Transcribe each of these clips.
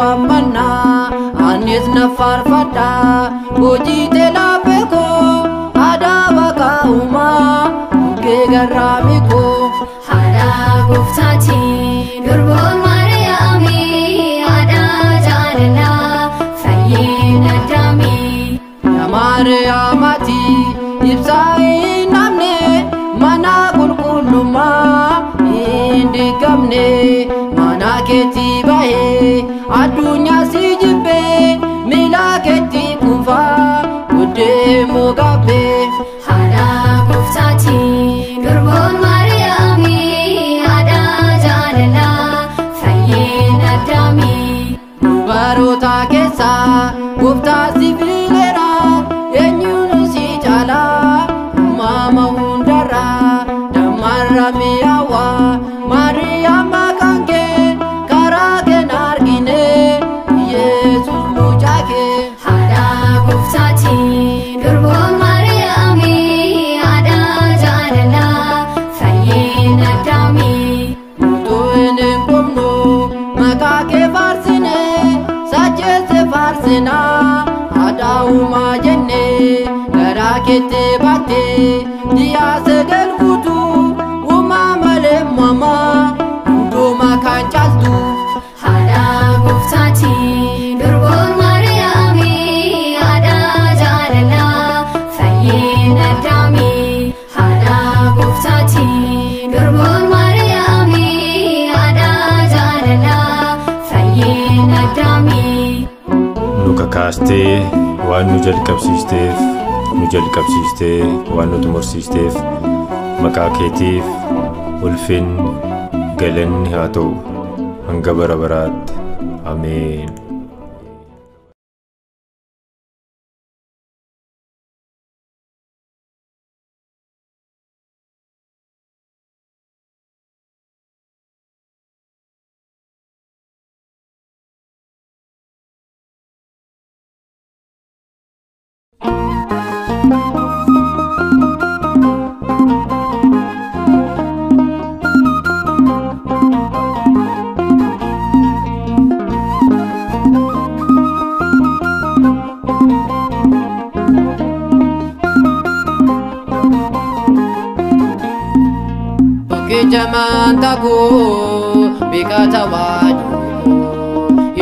ዋንባና አኔት ነፋር ፈዳ ጎጂ ቴላቤኮ አዳባ ገራሚኮ ሀዳ ጉፍታቲ ዱርቦማ Povo tá se diyaa sagal guutuu uumaa malee mamaa hundumaa kan caaltu. Haadha gooftaati durboon Maariyaamii haadha jaalalaa fayyina addaamii. Haadha gooftaati durboon Maariyaamii haadha jaalalaa fayyina addaamii. nu kakaastee waan nu jalqabsiisteef nu jalqabsiistee waan nu xumursiisteef maqaa keetiif ulfinni galanni haa ta'u hanga bara baraatti ameen jamantaku bikatawaju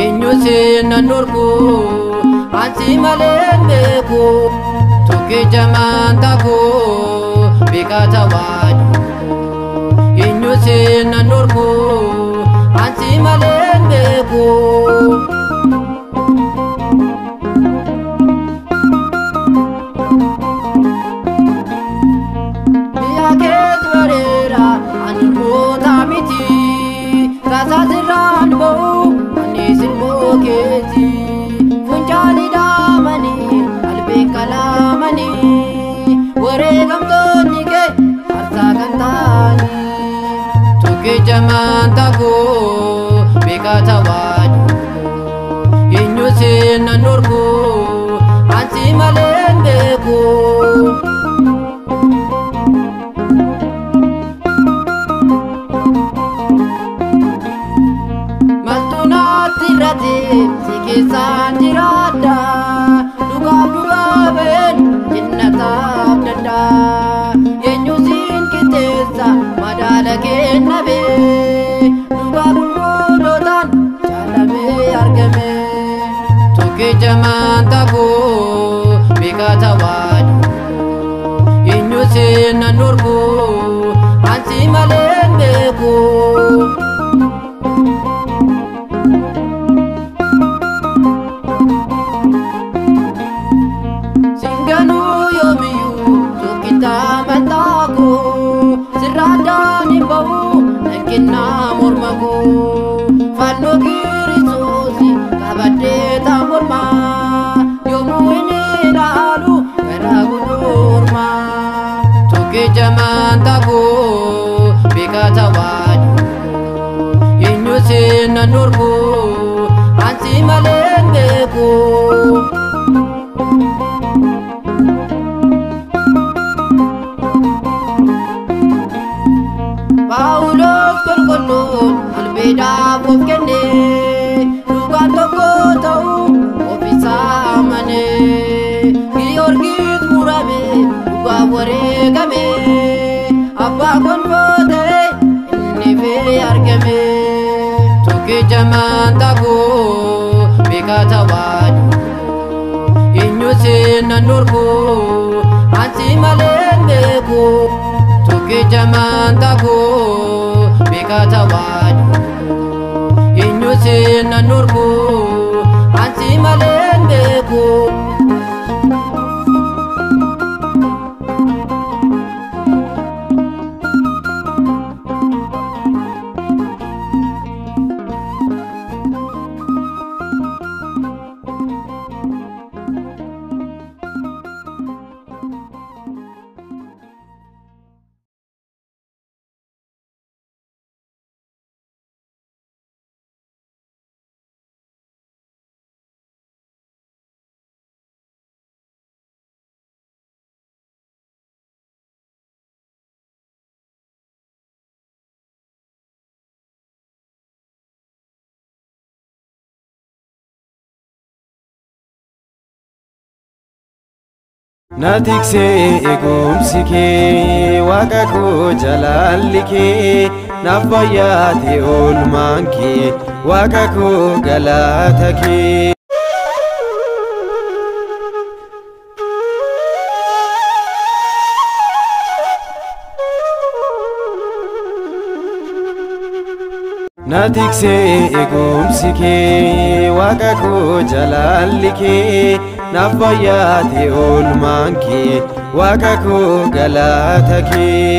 inyusinna norku ansi maleen beeku tuki jamantaku bikatawaju inyusinna norku ansi maleen Brahma ደማንጠቁ ቢከተዋዱ ይኙ ሲነኑርኩ jaman tabu bikata inyusin nurbu anti malen Paulo tolkono albeda bokene duga gonfote inni fi argame tokkicha maantagu beekata waaju eenyu seenan dorgu ansi malee beeku tokkicha maantagu beekata waaju. Na tiksee eegumsi kee waaqa koo jalaalli kee naaf bayyaate oolmaan kee waaqa koo galaata kee. Na tiksee eegumsi kee waaqa koo jalaalli kee نفياتي أول مانكي وككو قلاتكي.